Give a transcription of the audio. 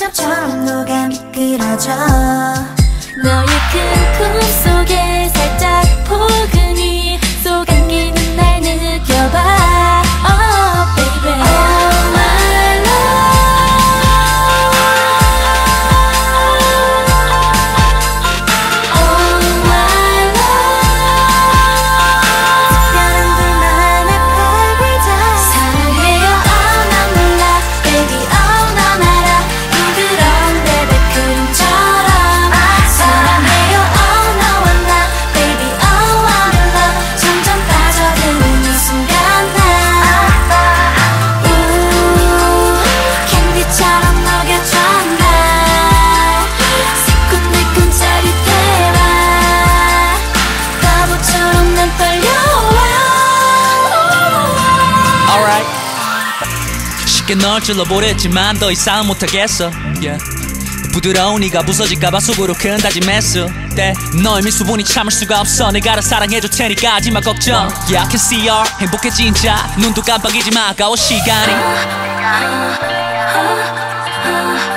팝샵처럼 녹아 미끄러져 너의 큰 쉽게 널 찔러보랬지만 더 이상 못하겠어. Yeah. 부드러운 네가 부서질까봐 속으로 큰 다짐했어 때널 미수분이 참을 수가 없어. 내가 다 사랑해줄 테니까 하지마 걱정. Yeah I can see her 행복해 진짜. 눈도 깜빡이지 마 아까워 시간이. 아, 아, 아,